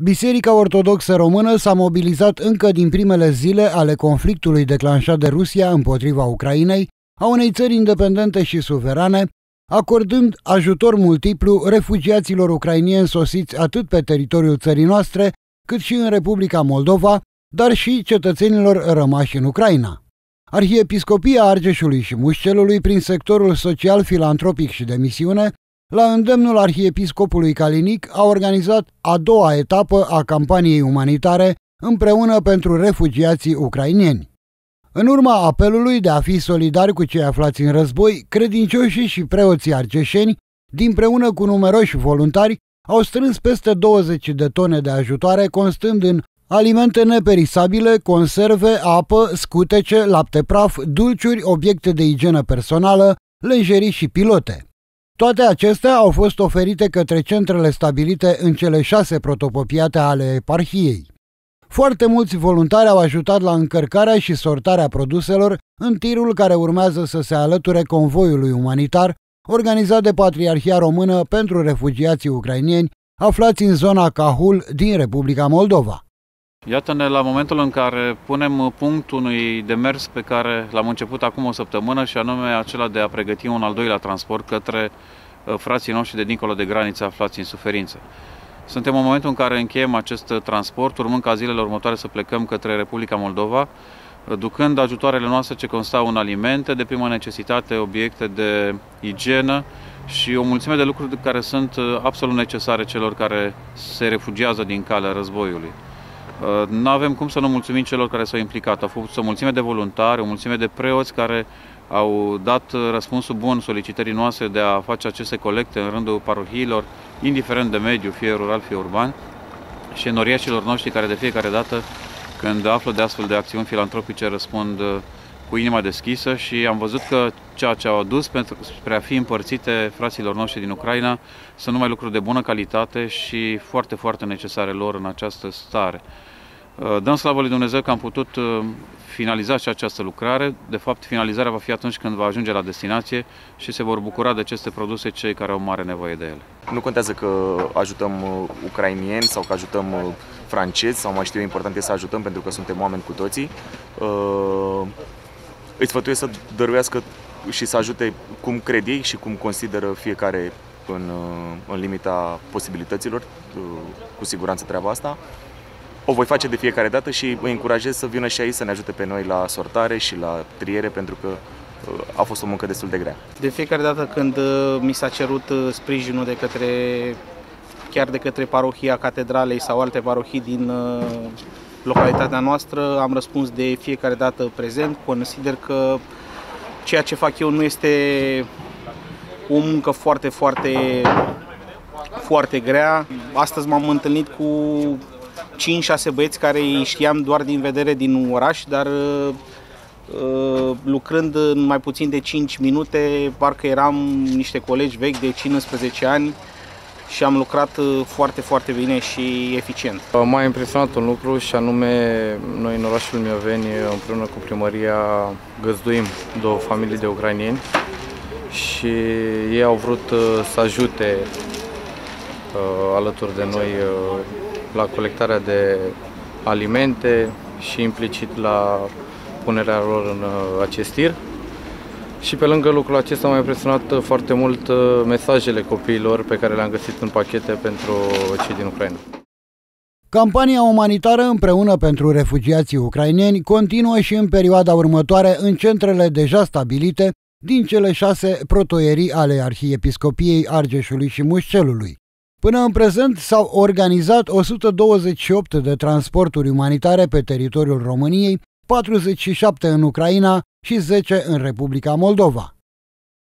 Biserica Ortodoxă Română s-a mobilizat încă din primele zile ale conflictului declanșat de Rusia împotriva Ucrainei, a unei țări independente și suverane, acordând ajutor multiplu refugiaților ucrainieni sosiți atât pe teritoriul țării noastre, cât și în Republica Moldova, dar și cetățenilor rămași în Ucraina. Arhiepiscopia Argeșului și Mușcelului, prin sectorul social, filantropic și de misiune, la îndemnul arhiepiscopului Calinic, a organizat a doua etapă a campaniei umanitare împreună pentru refugiații ucrainieni. În urma apelului de a fi solidari cu cei aflați în război, credincioșii și preoții arceșeni, dinpreună cu numeroși voluntari, au strâns peste 20 de tone de ajutoare, constând în alimente neperisabile, conserve, apă, scutece, lapte praf, dulciuri, obiecte de igienă personală, lenjerii și pilote. Toate acestea au fost oferite către centrele stabilite în cele șase protopopiate ale eparhiei. Foarte mulți voluntari au ajutat la încărcarea și sortarea produselor în tirul care urmează să se alăture convoiului umanitar organizat de Patriarhia Română pentru refugiații ucrainieni aflați în zona Cahul din Republica Moldova. Iată-ne la momentul în care punem punctul unui demers pe care l-am început acum o săptămână și anume acela de a pregăti un al doilea transport către uh, frații noștri de dincolo de graniță aflați în suferință. Suntem în momentul în care încheiem acest transport, urmând ca zilele următoare să plecăm către Republica Moldova, uh, ducând ajutoarele noastre ce constau în alimente de primă necesitate, obiecte de igienă și o mulțime de lucruri care sunt uh, absolut necesare celor care se refugiază din calea războiului. Uh, nu avem cum să nu mulțumim celor care s-au implicat. Au fost o mulțime de voluntari, o mulțime de preoți care au dat răspunsul bun solicitării noastre de a face aceste colecte în rândul parohiilor, indiferent de mediu, fie rural, fie urban, și enoriașilor noștri care de fiecare dată când află de astfel de acțiuni filantropice răspund uh, cu inima deschisă și am văzut că ceea ce au adus pentru, spre a fi împărțite fraților noștri din Ucraina sunt numai lucruri de bună calitate și foarte, foarte necesare lor în această stare. Uh, dăm slavă lui Dumnezeu că am putut uh, finaliza și această lucrare. De fapt, finalizarea va fi atunci când va ajunge la destinație și se vor bucura de aceste produse cei care au mare nevoie de ele. Nu contează că ajutăm uh, ucrainieni sau că ajutăm francezi sau mai știu, important este să ajutăm pentru că suntem oameni cu toții. Îți sfătuiesc să dăruiască și să ajute cum cred ei și cum consideră fiecare în, în limita posibilităților. Cu siguranță treaba asta o voi face de fiecare dată și îi încurajez să vină și aici să ne ajute pe noi la sortare și la triere pentru că uh, a fost o muncă destul de grea. De fiecare dată când uh, mi s-a cerut uh, sprijinul de către chiar de către parohia Catedralei sau alte parohii din localitatea noastră, am răspuns de fiecare dată prezent. Consider că ceea ce fac eu nu este o muncă foarte, foarte, foarte grea. Astăzi m-am întâlnit cu 5-6 băieți care îi știam doar din vedere din oraș, dar uh, uh, lucrând în mai puțin de 5 minute, parcă eram niște colegi vechi de 15 ani și am lucrat uh, foarte, foarte bine și eficient. M-a impresionat un lucru și anume noi în orașul Mioveni împreună cu primăria găzduim două familii de ucrainieni și ei au vrut să ajute alături de noi la colectarea de alimente și implicit la punerea lor în uh, acest tir. Și pe lângă lucrul acesta m-a impresionat uh, foarte mult uh, mesajele copiilor pe care le-am găsit în pachete pentru cei din Ucraina. Campania umanitară împreună pentru refugiații ucraineni continuă și în perioada următoare în centrele deja stabilite din cele șase protoierii ale Arhiepiscopiei Argeșului și Mușcelului. Până în prezent s-au organizat 128 de transporturi umanitare pe teritoriul României, 47 în Ucraina și 10 în Republica Moldova.